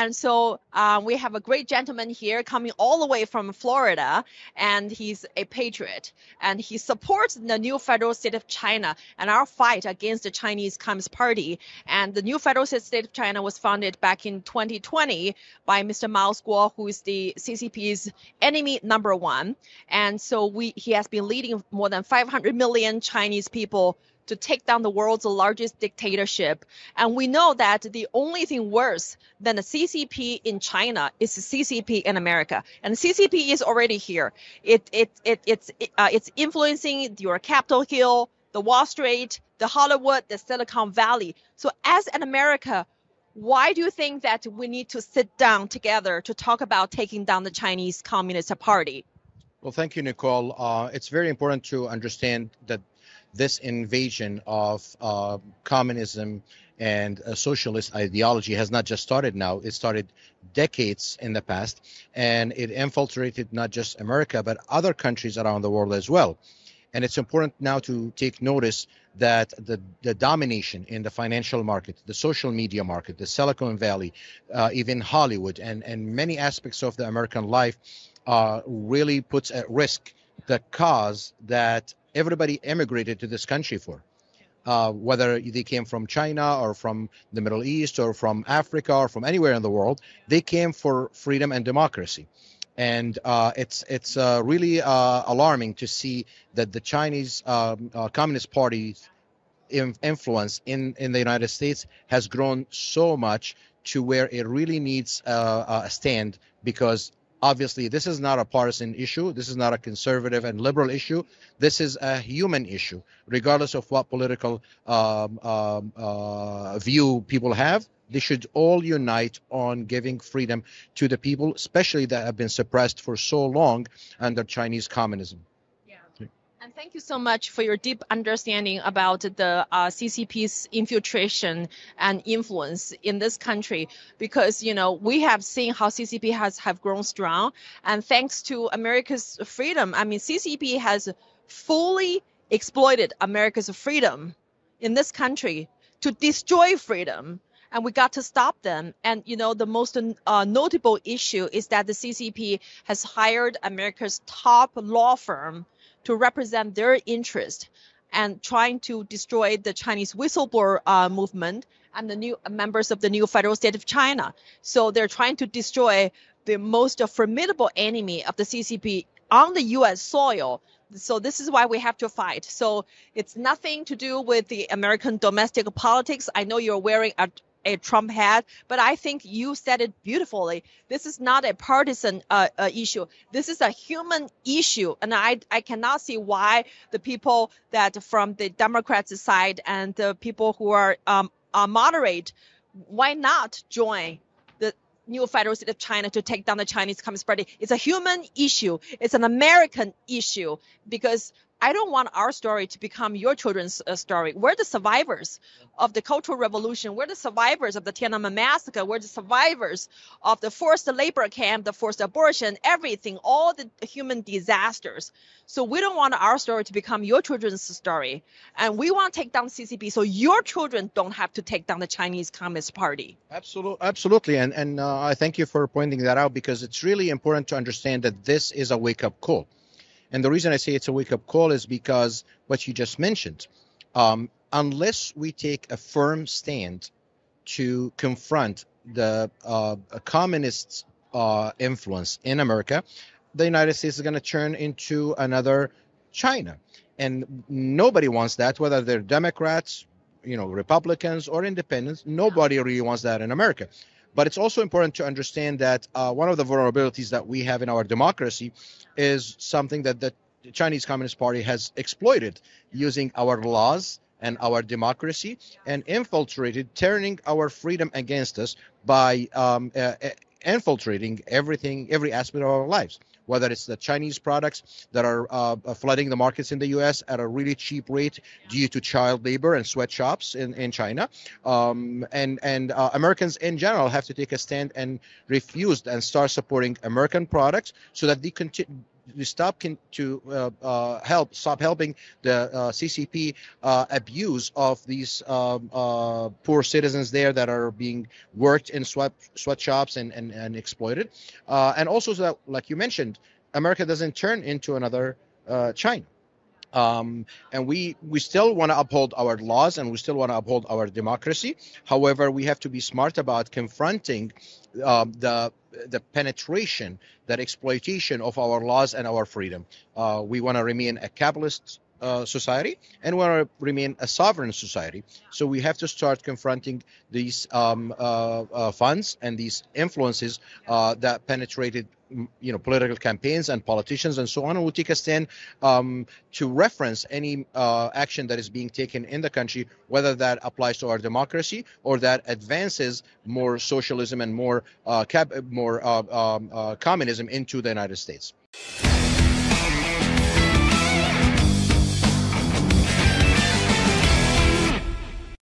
And so uh, we have a great gentleman here coming all the way from Florida, and he's a patriot, and he supports the new federal state of China and our fight against the Chinese Communist Party. And the new federal state of China was founded back in 2020 by Mr. Miles Guo, who is the CCP's enemy number one. And so we he has been leading more than 500 million Chinese people to take down the world's largest dictatorship. And we know that the only thing worse than the CCP in China is the CCP in America. And the CCP is already here. It, it, it, it's, uh, it's influencing your Capitol Hill, the Wall Street, the Hollywood, the Silicon Valley. So as an America, why do you think that we need to sit down together to talk about taking down the Chinese Communist Party? Well, thank you, Nicole. Uh, it's very important to understand that this invasion of uh, communism and socialist ideology has not just started now, it started decades in the past, and it infiltrated not just America, but other countries around the world as well. And it's important now to take notice that the, the domination in the financial market, the social media market, the Silicon Valley, uh, even Hollywood, and, and many aspects of the American life uh, really puts at risk the cause that everybody emigrated to this country for. Uh, whether they came from China or from the Middle East or from Africa or from anywhere in the world, they came for freedom and democracy. And uh, it's it's uh, really uh, alarming to see that the Chinese um, uh, Communist Party's influence in, in the United States has grown so much to where it really needs uh, a stand because obviously this is not a partisan issue. This is not a conservative and liberal issue. This is a human issue regardless of what political um, um, uh, view people have. They should all unite on giving freedom to the people especially that have been suppressed for so long under chinese communism and thank you so much for your deep understanding about the uh, CCP's infiltration and influence in this country, because you know we have seen how CCP has have grown strong, and thanks to America's freedom, I mean CCP has fully exploited America's freedom in this country to destroy freedom and we got to stop them. And you know, the most uh, notable issue is that the CCP has hired America's top law firm to represent their interest and trying to destroy the Chinese whistleblower uh, movement and the new members of the new federal state of China. So they're trying to destroy the most formidable enemy of the CCP on the U.S. soil. So this is why we have to fight. So it's nothing to do with the American domestic politics. I know you're wearing a a Trump hat, but I think you said it beautifully. This is not a partisan uh, uh, issue. This is a human issue, and I I cannot see why the people that from the Democrats side and the people who are um are moderate, why not join the new federal state of China to take down the Chinese Communist Party? It's a human issue. It's an American issue because I don't want our story to become your children's uh, story. We're the survivors of the Cultural Revolution. We're the survivors of the Tiananmen Massacre. We're the survivors of the forced labor camp, the forced abortion, everything, all the human disasters. So we don't want our story to become your children's story. And we want to take down CCP so your children don't have to take down the Chinese Communist Party. Absolutely. Absolutely. And, and uh, I thank you for pointing that out because it's really important to understand that this is a wake up call and the reason I say it's a wake up call is because what you just mentioned, um, unless we take a firm stand to confront the uh, communist uh, influence in America, the United States is going to turn into another China. And nobody wants that, whether they're Democrats, you know, Republicans or independents. Nobody really wants that in America. But it's also important to understand that uh, one of the vulnerabilities that we have in our democracy is something that the Chinese Communist Party has exploited using our laws and our democracy and infiltrated, turning our freedom against us by um, uh, infiltrating everything, every aspect of our lives whether it's the Chinese products that are uh, flooding the markets in the U.S. at a really cheap rate due to child labor and sweatshops in, in China. Um, and and uh, Americans in general have to take a stand and refuse and start supporting American products so that they, conti- we stop can, to uh, uh, help stop helping the uh, CCP uh, abuse of these um, uh, poor citizens there that are being worked in sweat sweatshops and and, and exploited, uh, and also so that, like you mentioned, America doesn't turn into another China. Um, and we we still want to uphold our laws and we still want to uphold our democracy. However, we have to be smart about confronting um, the the penetration, that exploitation of our laws and our freedom. Uh, we want to remain a capitalist uh, society and want to remain a sovereign society. So we have to start confronting these um, uh, uh funds and these influences uh, that penetrated you know political campaigns and politicians and so on and we'll take a stand um, to reference any uh, action that is being taken in the country whether that applies to our democracy or that advances more socialism and more uh, cap- more uh, um, uh, communism into the united states